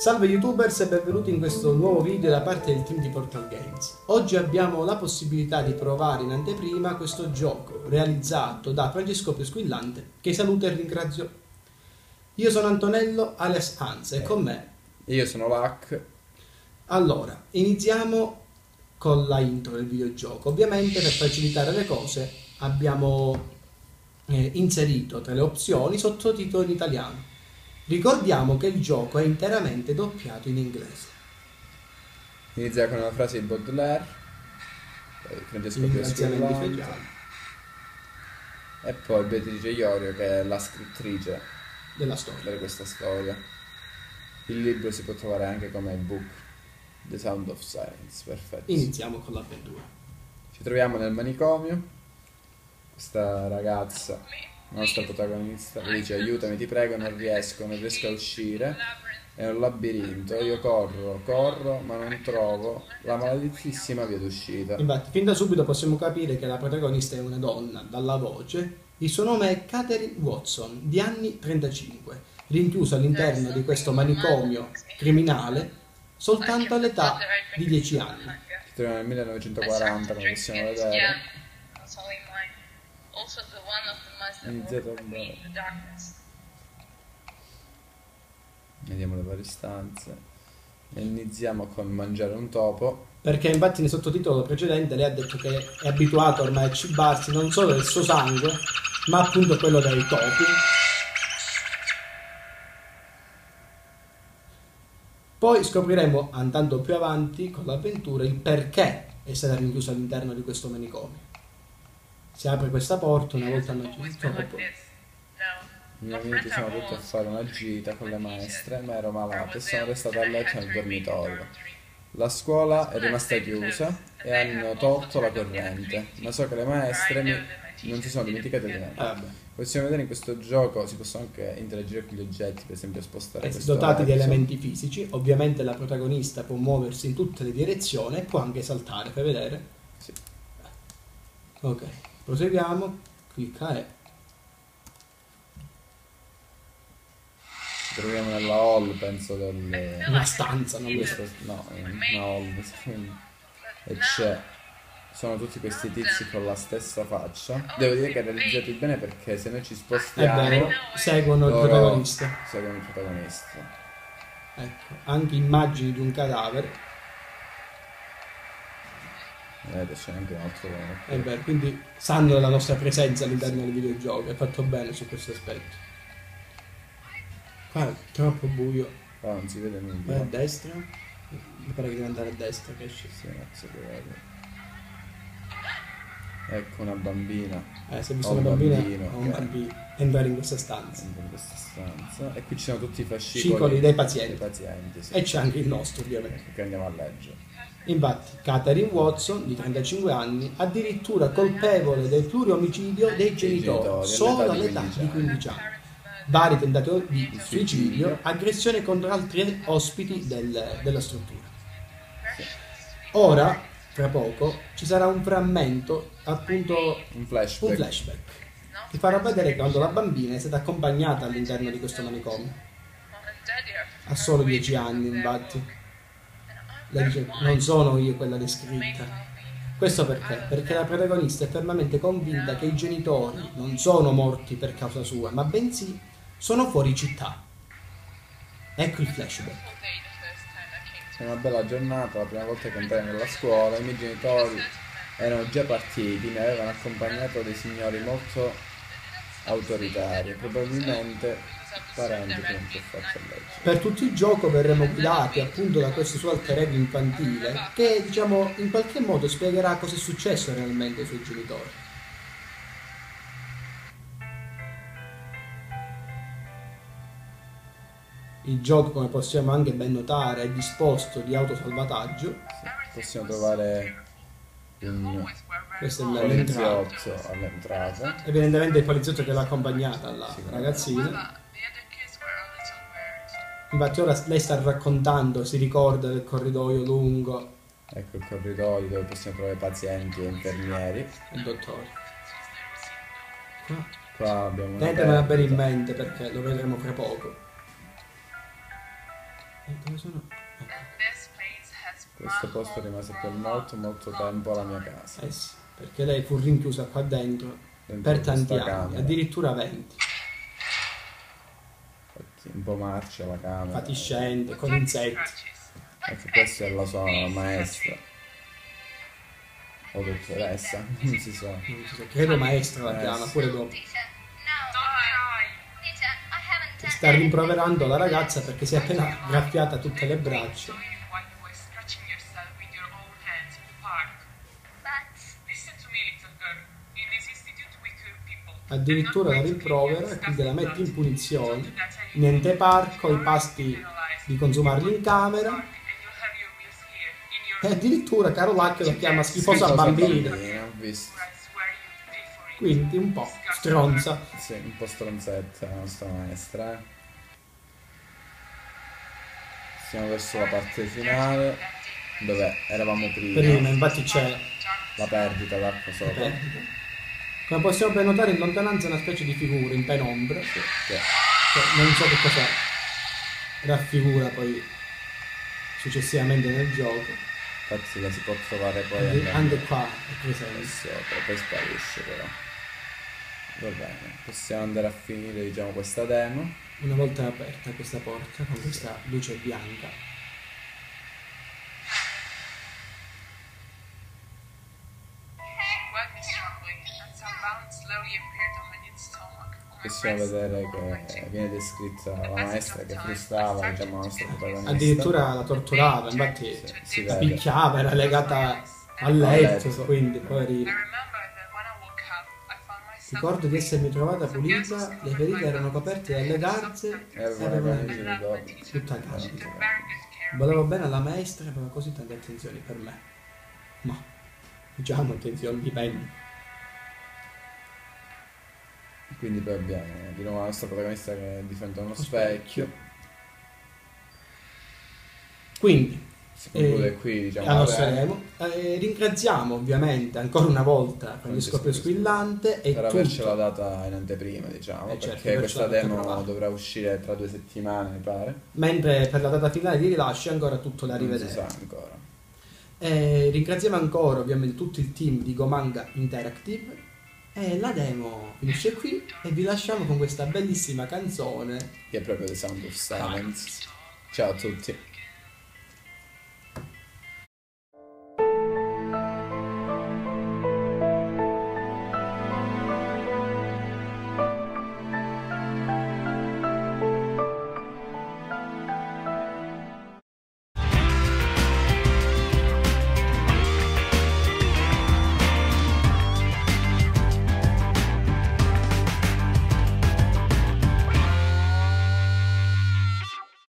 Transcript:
Salve youtubers e benvenuti in questo nuovo video da parte del team di Portal Games. Oggi abbiamo la possibilità di provare in anteprima questo gioco realizzato da Francesco Squillante che saluto e ringrazio. Io sono Antonello alias Hans e con me... Io sono Lac. Allora, iniziamo con la intro del videogioco. Ovviamente per facilitare le cose abbiamo eh, inserito tra le opzioni sottotitoli in italiano. Ricordiamo che il gioco è interamente doppiato in inglese. Inizia con una frase di Baudelaire, poi Francesco speciali e poi Beatrice Iorio che è la scrittrice della storia. di questa storia. Il libro si può trovare anche come book, The Sound of Silence, perfetto. Iniziamo con l'avventura. Ci troviamo nel manicomio, questa ragazza, la nostra protagonista, che dice aiutami ti prego, non riesco, non riesco a uscire, è un labirinto, io corro, corro, ma non trovo la maledettissima via d'uscita. Infatti, fin da subito possiamo capire che la protagonista è una donna dalla voce. Il suo nome è Catherine Watson, di anni 35, rinchiusa all'interno di questo manicomio criminale soltanto all'età di 10 anni. Troviamo nel 1940, come possiamo vedere. Iniziato bene. Vediamo le varie stanze. E iniziamo con mangiare un topo. Perché infatti nel sottotitolo precedente lei ha detto che è abituato ormai a cibarsi non solo del suo sangue, ma appunto quello dei topi. Poi scopriremo, andando più avanti con l'avventura, il perché è stata rinchiusa all'interno di questo manicomio. Si apre questa porta una volta mangiato il topo. I miei amici sono tutti a fare una gita con le maestre, ma ero malato e sono restato a letto nel dormitorio. La scuola è rimasta chiusa e hanno tolto la corrente, ma so che le maestre mi- non si sono dimenticate di me. Ah. Possiamo vedere in questo gioco si possono anche interagire con gli oggetti, per esempio spostare Eh, questo dotati di elementi fisici, ovviamente la protagonista può muoversi in tutte le direzioni e può anche saltare, fai vedere? Sì. Ok, proseguiamo, clicca E. Ci troviamo nella hall, penso del... Una stanza, non questo- no, è una hall. E c'è... Sono tutti questi tizi con la stessa faccia. Devo dire che realizzati bene perché se noi ci spostiamo... Ebbene, seguono il protagonista. Seguono il protagonista. Ecco, anche immagini di un cadavere. Vedete, c'è anche un altro... È vero, quindi sanno della nostra presenza all'interno del videogioco. È fatto bene su questo aspetto. Qua è troppo buio. Qua non si vede Vai a nulla. destra. Mi pare che deve andare a destra che esce. Sì, vede. Ecco una bambina Eh, se hai visto Ho una bambina bambino, o un bambino entrare in questa stanza. in questa stanza. E qui ci sono tutti i fascicoli Fascicoli dei dei pazienti. pazienti, sì. E c'è anche il nostro, ovviamente. Ecco, che andiamo a leggere. Infatti, Catherine Watson, di 35 anni, addirittura colpevole del pluriomicidio dei genitori, genitori, solo all'età di di 15 15 anni. Vari tentativi di Di suicidio, suicidio. aggressione contro altri ospiti del- della struttura. Ora, tra poco, ci sarà un frammento, appunto Un flashback. un flashback, che farà vedere quando la bambina è stata accompagnata all'interno di questo manicomio. Ha solo 10 anni, infatti. Dice, non sono io quella descritta. Questo perché? Perché la protagonista è fermamente convinta che i genitori non sono morti per causa sua, ma bensì sono fuori città. Ecco il flashback. È una bella giornata, la prima volta che entrai nella scuola, i miei genitori erano già partiti, mi avevano accompagnato dei signori molto autoritari, probabilmente parenti che non leggere. Per tutto il gioco verremo guidati appunto da questo suo alter ego infantile che diciamo in qualche modo spiegherà cosa è successo realmente ai suoi genitori. Il gioco, come possiamo anche ben notare, è disposto di autosalvataggio. Sì, Possiamo trovare un Questa è l'entrata. poliziotto all'entrata. Evidentemente il poliziotto che l'ha accompagnata alla Sì. ragazzina. Infatti ora lei sta raccontando, si ricorda del corridoio lungo, Ecco il corridoio dove possiamo trovare pazienti e infermieri. il dottore. Qua Qua abbiamo una Tenetevela bene in mente perché lo vedremo fra poco. Eh, dove sono? Ecco. Questo posto rimase per molto molto tempo la mia casa. Eh sì, perché lei fu rinchiusa qua dentro Dentro per tanti anni, camera. addirittura 20, Infatti, un po' marcia la camera. fatiscente, con insetti. Ecco, questa è la sua maestra. O dottoressa, non si sa. Non si sa, credo maestra la chiama, pure dopo. Sta rimproverando la ragazza perché si è appena graffiata tutte le braccia. Addirittura la rimprovera e quindi la mette in punizione. Niente parco, i pasti di consumarli in camera. E addirittura Carolacchio la chiama schifosa bambina. Quindi un po' stronza. Sì, un po' stronzetta la nostra maestra, eh. Siamo verso la parte finale, dove eravamo prima. Prima, infatti c'è La perdita d'acqua la sopra. perdita. Come possiamo ben notare in lontananza una specie di figura in penombra. Che che non so che cosa raffigura poi successivamente nel gioco. infatti la si può trovare poi Anche, anche qua è presente. sopra, poi sparisce però. Va bene, possiamo andare a finire diciamo questa demo. Una volta aperta questa porta con questa luce bianca. Possiamo vedere che viene descritta la maestra che frustrava diciamo, la nostra protagonista. Addirittura la torturava, infatti Sì, la picchiava, era legata al letto, quindi poverina. Ricordo di essermi trovata pulita, le ferite erano coperte dalle garze E aveva avevo i una capelli dopo. tutta candida. Volevo bene alla maestra e aveva così tante attenzioni per me. Ma, diciamo attenzioni, dipende. Quindi poi abbiamo di nuovo la nostra protagonista che è di fronte a uno specchio. Quindi, Si conclude Eh, qui, diciamo. la nostra demo. Eh, ringraziamo ovviamente ancora una volta scoppio squillante e per avercela data in anteprima, diciamo, Eh, certo, perché questa demo trovata. dovrà uscire tra due settimane, mi pare. Mentre per la data finale di rilascio è ancora tutto da Non si rivedere. sa ancora. Eh, ringraziamo ancora ovviamente tutto il team di Gomanga Interactive. E la demo finisce qui e vi lasciamo con questa bellissima canzone. Che è proprio The Sound of Silence. Ciao a tutti.